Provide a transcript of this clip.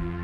Podcast.